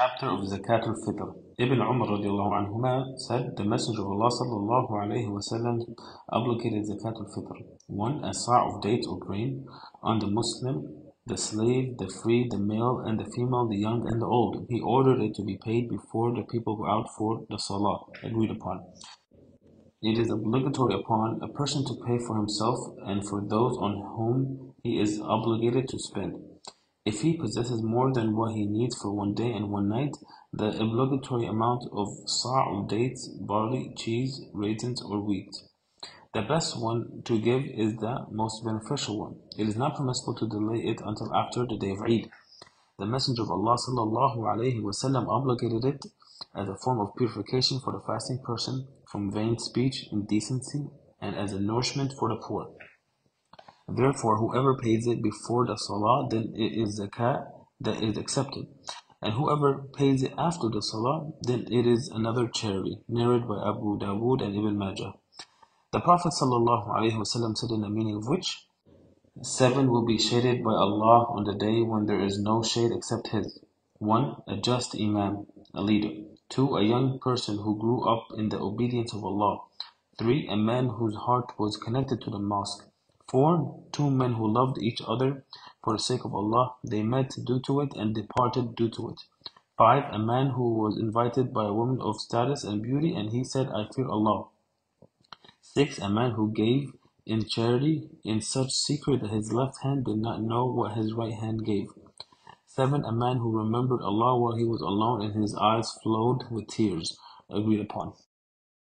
Chapter of Zakat al-Fitr. Ibn Umar radiallahu anhuma said, The Messenger of Allah sallallahu alayhi wasallam obligated Zakat al-Fitr. One, a sa' of dates or grain on the Muslim, the slave, the free, the male and the female, the young and the old. He ordered it to be paid before the people go out for the salah, agreed upon. It is obligatory upon a person to pay for himself and for those on whom he is obligated to spend. If he possesses more than what he needs for one day and one night, the obligatory amount of sa' of dates, barley, cheese, raisins, or wheat. The best one to give is the most beneficial one. It is not permissible to delay it until after the day of Eid. The Messenger of Allah sallallahu alaihi wasallam obligated it as a form of purification for the fasting person from vain speech, indecency, and as a nourishment for the poor. Therefore, whoever pays it before the salah, then it is zakat that is accepted. And whoever pays it after the salah, then it is another charity, narrated by Abu Dawood and Ibn Majah. The Prophet ﷺ said in the meaning of which, Seven will be shaded by Allah on the day when there is no shade except His. 1. A just Imam, a leader. 2. A young person who grew up in the obedience of Allah. 3. A man whose heart was connected to the mosque. 4. Two men who loved each other for the sake of Allah. They met due to it and departed due to it. 5. A man who was invited by a woman of status and beauty and he said, I fear Allah. 6. A man who gave in charity in such secret that his left hand did not know what his right hand gave. 7. A man who remembered Allah while he was alone and his eyes flowed with tears. Agreed upon.